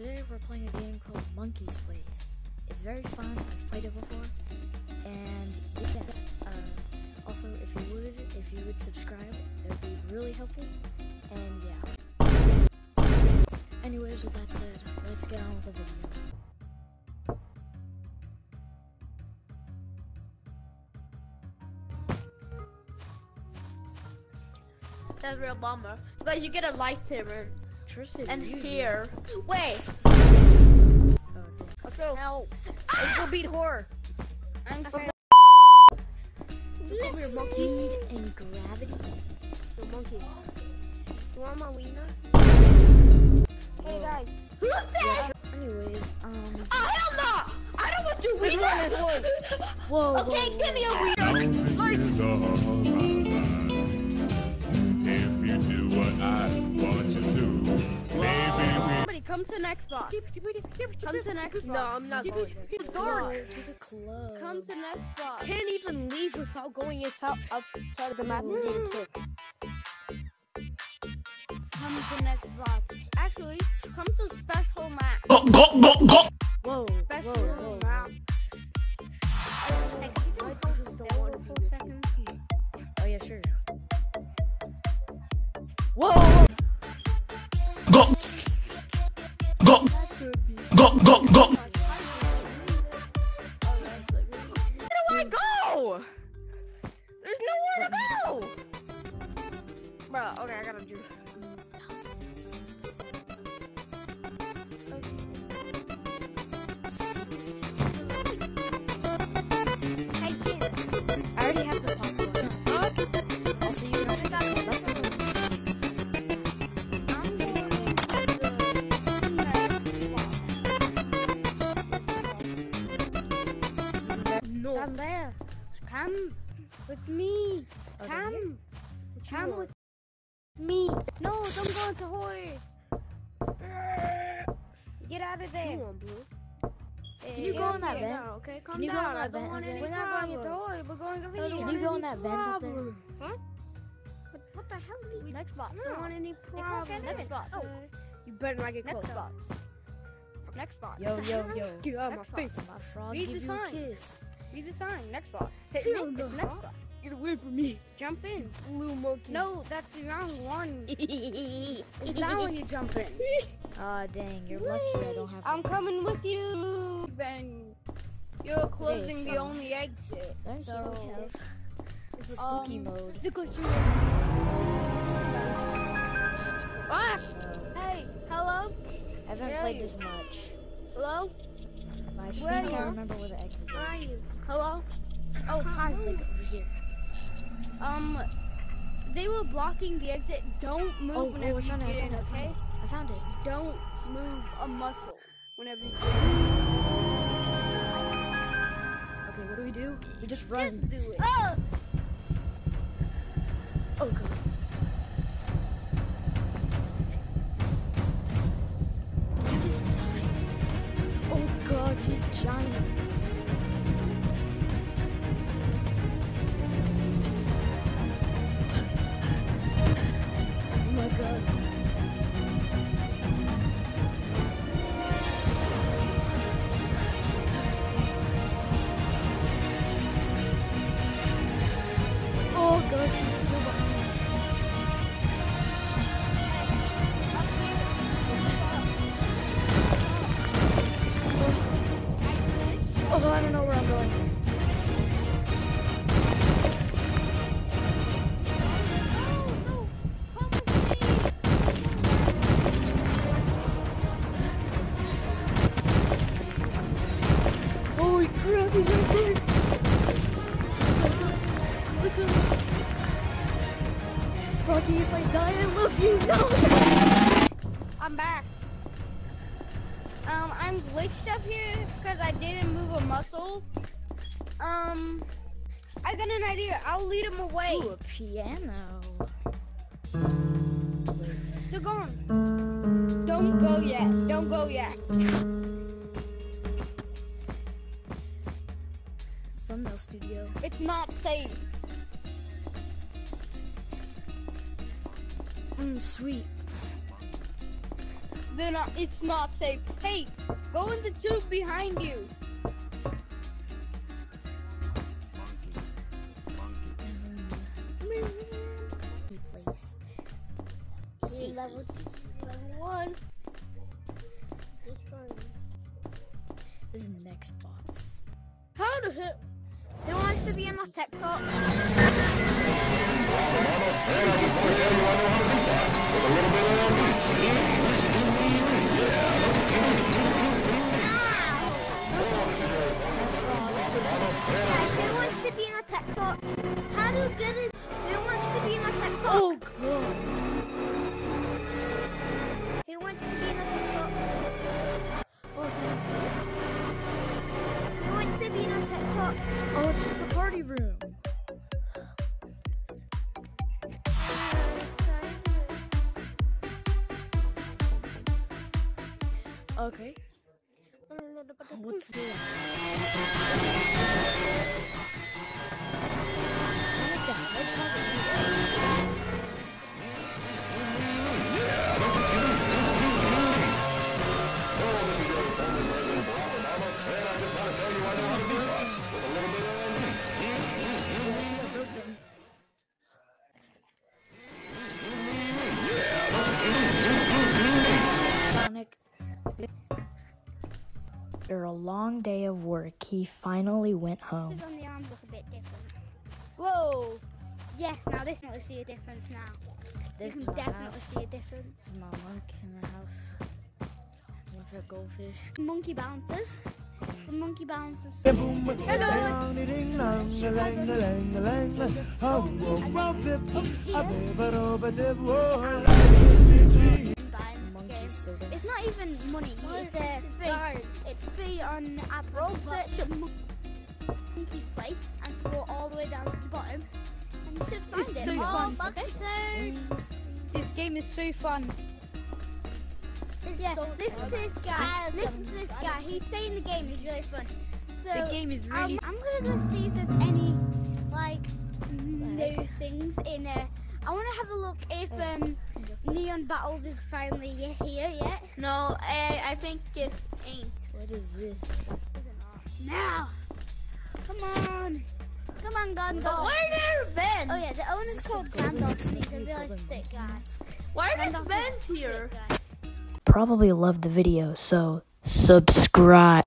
today we're playing a game called Monkey's Place. It's very fun. I've played it before, and yeah. Uh, also, if you would, if you would subscribe, that would be really helpful. And yeah. Anyways, with that said, let's get on with the video. That's a real bummer. Because you get a lightsaber. Tristan, And you- here. Wait. Oh. Let's go. No. Let's go beat horror. I'm Okay. Come here, monkey. Speed and gravity. The monkey. You want my wiener? Hey guys. Who said? Anyways, um, Oh, hell no! I don't want your This wiener. one is one. whoa, whoa, Okay, whoa. give me a wiener. Lights. If you do what I come to next box. Come to next box. No, I'm not going there. It's dark. to the club. Come to next box. Can't even leave without going inside outside of the map and getting mm. kicked. Come to next box. Actually, come to special map. Go, go, Whoa, Special whoa, whoa. map. Hey, can you just hold still for a second? Oh yeah, sure. Whoa! Whoa, whoa. Where Come with me. Oh, Come. Come with me. No, don't go into horror. Get out of there. Come on, blue. Can you go in that vent? down, Okay, calm Can you go down. in that I vent want over any? We're not going into horror. We're going over here. Can you go in that vent up there? Huh? What, what the hell? We next box. No. Don't want any problems. Next box. Oh. You better not get Next close. box. Next box. Yo, yo, yo. Get out of my face. My frog give you a kiss. Read the sign. Next box. Hey, Next, no, no. next box. Get away from me. Jump in. Blue monkey. No, that's the wrong one. It's that when you jump in. Ah, dang, you're lucky I don't have. I'm coming buttons. with you. Ben, you're closing the so- only exit. There's So, so, have spooky um, mode. Look at you. Ah! Hey, hello? I haven't where played you? this much. Hello? But I Where think are I you? remember where the exit Where are is. you? Hello? Oh, hi. It's like over here. Um, they were blocking the exit. Don't move Oh, oh, whenever I you found it. get in, it. Okay? I found it. Don't move a muscle whenever you get in. Okay, what do we do? We just run. Just do it. Oh! Oh god. You just died. Oh god, she's giant. No! I'm back. Um, I'm glitched up here because I didn't move a muscle. Um, I got an idea. I'll lead him away. Ooh, a piano. They're gone. Don't go yet. Don't go yet. Thumbnail studio. It's not safe. Mmm, sweet. they're not. It's not safe. Hey, go in the tube behind you. Monkey place. Level one. This is next box. How to hit? Who wants to be in my TikTok? Who Okay. What's this? Sonic the Hedgehog he finally went home. on the arms look a bit different. Whoa! Yes, now this you see a difference now. This you can definitely house. see a difference. This is my monkey in the house. With a goldfish. Monkey bounces. The monkey bounces. Monkey soda. It's not even money. It's a fee. It's free on app. Search Mon- Monkey's Place and scroll all the way down to the bottom, and you should find It's it. so Oh, fun. Okay. This game is so fun. Yeah, listen to this guy. Listen to this guy. He's saying the game is really fun. So The game is really. Um, I'm gonna go see if there's any like new things in there. I want to have a look if Neon Battles is finally here yet. No, I, I think it ain't. What is this? Is it not? Now, come on, come on, Gandalf. Where there Ben? Oh yeah, the owner's Is this called the golden- Gandalf. supposed He's a be really golden sick guy. Why does Gandalf Ben is a sick here? Probably loved the video, so subscribe.